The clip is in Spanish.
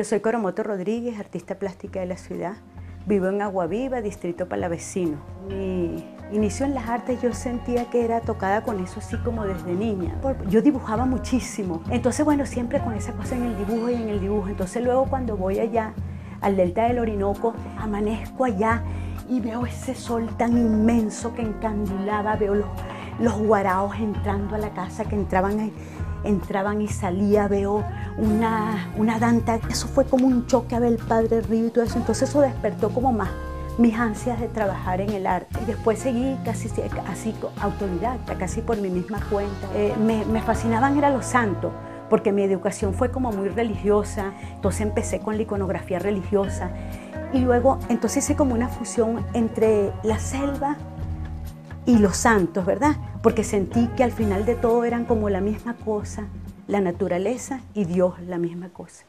Yo soy Coromoto Rodríguez, artista plástica de la ciudad. Vivo en Aguaviva, distrito palavecino. Mi inicio en las artes yo sentía que era tocada con eso así como desde niña. Yo dibujaba muchísimo. Entonces, bueno, siempre con esa cosa en el dibujo y en el dibujo. Entonces luego cuando voy allá al delta del Orinoco, amanezco allá y veo ese sol tan inmenso que encandilaba, veo los, los guaraos entrando a la casa, que entraban, entraban y salía, veo una, una danta, eso fue como un choque a ver el Padre Río y todo eso, entonces eso despertó como más mis ansias de trabajar en el arte. Y después seguí casi así autodidacta, casi por mi misma cuenta. Eh, me, me fascinaban era los santos, porque mi educación fue como muy religiosa, entonces empecé con la iconografía religiosa y luego entonces hice como una fusión entre la selva y los santos, ¿verdad? Porque sentí que al final de todo eran como la misma cosa, la naturaleza y Dios la misma cosa.